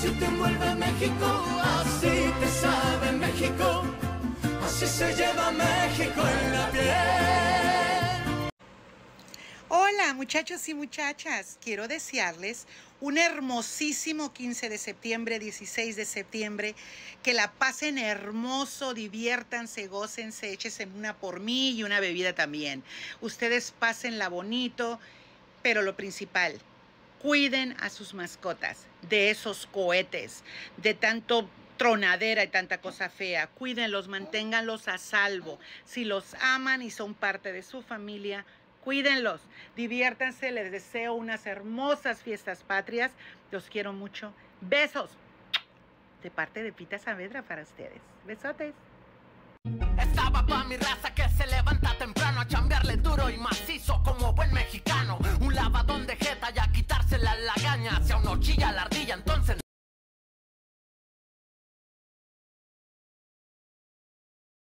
Si te envuelve México, así te sabe México, así se lleva México en la piel. Hola muchachos y muchachas, quiero desearles un hermosísimo 15 de septiembre, 16 de septiembre, que la pasen hermoso, diviértanse, gócense, échense una por mí y una bebida también. Ustedes pásenla bonito, pero lo principal, cuiden a sus mascotas de esos cohetes, de tanto tronadera y tanta cosa fea. Cuídenlos, manténganlos a salvo. Si los aman y son parte de su familia, cuídenlos, diviértanse. Les deseo unas hermosas fiestas patrias. Los quiero mucho. Besos de parte de Pita Saavedra para ustedes. Besotes. Estaba mi raza que se levanta temprano a chambearle duro y macizo como buen mexicano. La lagaña. Si a uno chilla la ardilla.